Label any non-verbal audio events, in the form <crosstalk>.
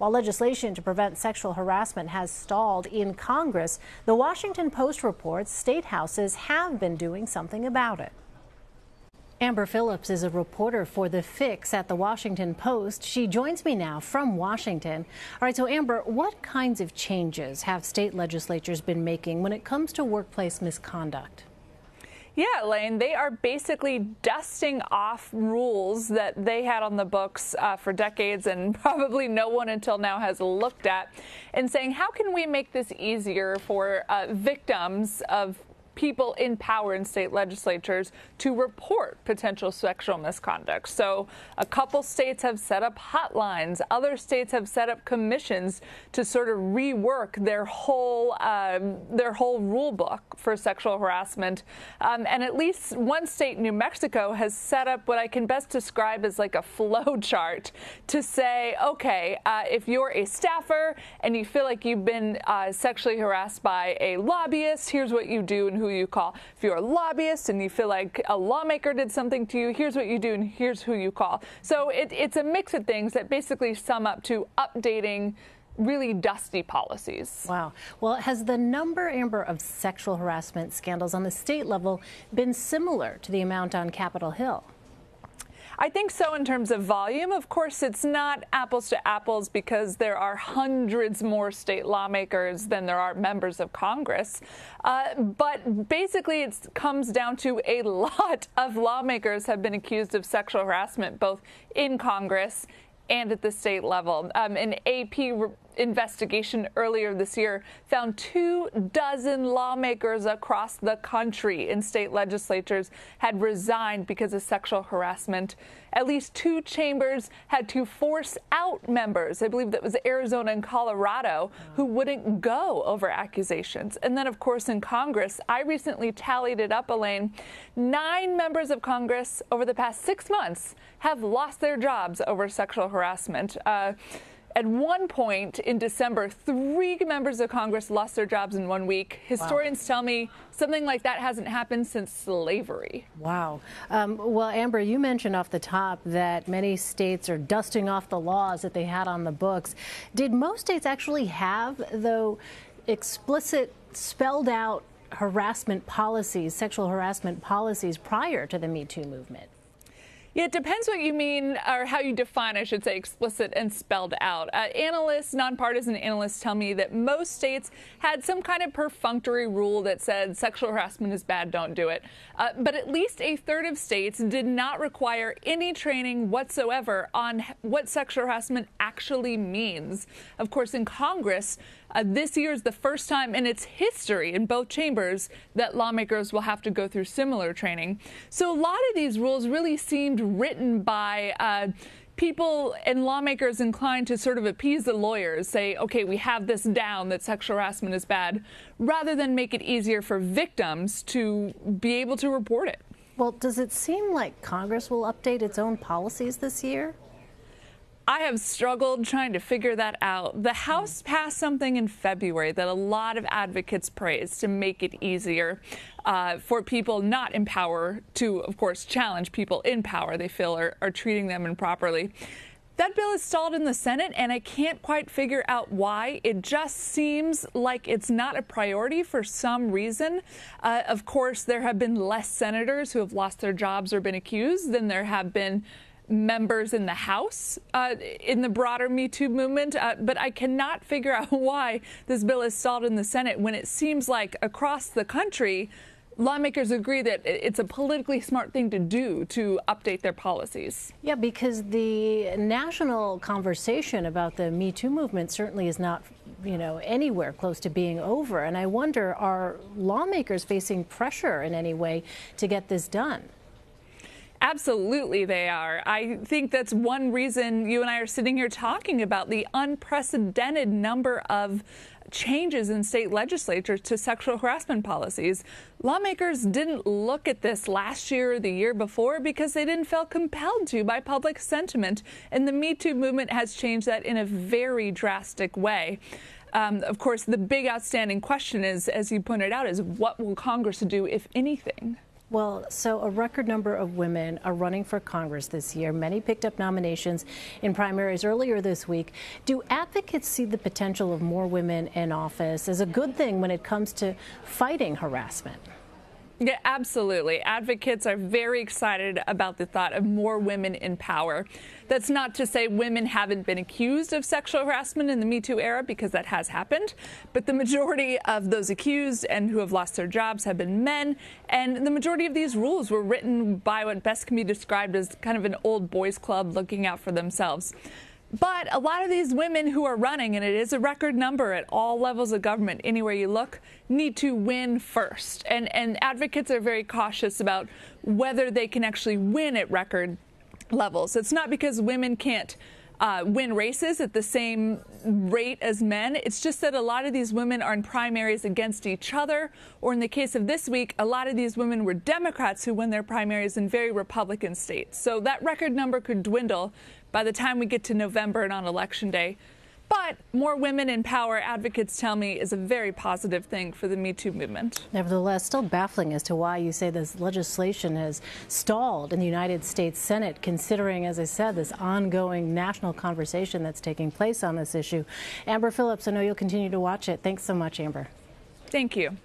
While legislation to prevent sexual harassment has stalled in Congress, the Washington Post reports state houses have been doing something about it. Amber Phillips is a reporter for The Fix at The Washington Post. She joins me now from Washington. All right, so Amber, what kinds of changes have state legislatures been making when it comes to workplace misconduct? Yeah, Elaine, they are basically dusting off rules that they had on the books uh, for decades and <laughs> probably no one until now has looked at and saying, how can we make this easier for uh, victims of people in power in state legislatures to report potential sexual misconduct. So a couple states have set up hotlines. Other states have set up commissions to sort of rework their whole um, their whole rule book for sexual harassment. Um, and at least one state, New Mexico, has set up what I can best describe as like a flow chart to say, okay, uh, if you're a staffer and you feel like you've been uh, sexually harassed by a lobbyist, here's what you do and who you call. If you're a lobbyist and you feel like a lawmaker did something to you, here's what you do and here's who you call. So it, it's a mix of things that basically sum up to updating really dusty policies. Wow. Well, has the number, Amber, of sexual harassment scandals on the state level been similar to the amount on Capitol Hill? I think so in terms of volume. Of course, it's not apples to apples because there are hundreds more state lawmakers than there are members of Congress. Uh, but basically, it comes down to a <laughs> lot of lawmakers have been accused of sexual harassment, both in Congress and at the state level. Um, an AP investigation earlier this year found two dozen lawmakers across the country in state legislatures had resigned because of sexual harassment. At least two chambers had to force out members. I believe that was Arizona and Colorado who wouldn't go over accusations. And then, of course, in Congress, I recently tallied it up, Elaine. Nine members of Congress over the past six months have lost their jobs over sexual harassment. Uh, at one point in December, three members of Congress lost their jobs in one week. Historians wow. tell me something like that hasn't happened since slavery. Wow. Um, well, Amber, you mentioned off the top that many states are dusting off the laws that they had on the books. Did most states actually have, though, explicit, spelled out harassment policies, sexual harassment policies prior to the Me Too movement? Yeah, it depends what you mean or how you define, I should say, explicit and spelled out. Uh, analysts, nonpartisan analysts tell me that most states had some kind of perfunctory rule that said sexual harassment is bad, don't do it. Uh, but at least a third of states did not require any training whatsoever on what sexual harassment actually means. Of course, in Congress, uh, this year is the first time in its history in both chambers that lawmakers will have to go through similar training. So a lot of these rules really seemed written by uh, people and lawmakers inclined to sort of appease the lawyers, say, okay, we have this down that sexual harassment is bad, rather than make it easier for victims to be able to report it. Well, does it seem like Congress will update its own policies this year? I have struggled trying to figure that out. The House passed something in February that a lot of advocates praised to make it easier uh, for people not in power to, of course, challenge people in power they feel are, are treating them improperly. That bill is stalled in the Senate, and I can't quite figure out why. It just seems like it's not a priority for some reason. Uh, of course, there have been less senators who have lost their jobs or been accused than there have been members in the House uh, in the broader Me Too movement, uh, but I cannot figure out <laughs> why this bill is stalled in the Senate when it seems like across the country, lawmakers agree that it's a politically smart thing to do to update their policies. Yeah, because the national conversation about the Me Too movement certainly is not you know anywhere close to being over and i wonder are lawmakers facing pressure in any way to get this done Absolutely, they are. I think that's one reason you and I are sitting here talking about the unprecedented number of changes in state legislatures to sexual harassment policies. Lawmakers didn't look at this last year or the year before because they didn't feel compelled to by public sentiment. And the Me Too movement has changed that in a very drastic way. Um, of course, the big outstanding question is, as you pointed out, is what will Congress do, if anything? Well, so a record number of women are running for Congress this year. Many picked up nominations in primaries earlier this week. Do advocates see the potential of more women in office as a good thing when it comes to fighting harassment? Yeah, absolutely. Advocates are very excited about the thought of more women in power. That's not to say women haven't been accused of sexual harassment in the Me Too era, because that has happened. But the majority of those accused and who have lost their jobs have been men. And the majority of these rules were written by what best can be described as kind of an old boys club looking out for themselves. But a lot of these women who are running, and it is a record number at all levels of government, anywhere you look, need to win first. And, and advocates are very cautious about whether they can actually win at record levels. It's not because women can't uh, win races at the same rate as men. It's just that a lot of these women are in primaries against each other, or in the case of this week, a lot of these women were Democrats who won their primaries in very Republican states. So that record number could dwindle by the time we get to November and on election day. But more women in power, advocates tell me, is a very positive thing for the Me Too movement. Nevertheless, still baffling as to why you say this legislation has stalled in the United States Senate, considering, as I said, this ongoing national conversation that's taking place on this issue. Amber Phillips, I know you'll continue to watch it. Thanks so much, Amber. Thank you.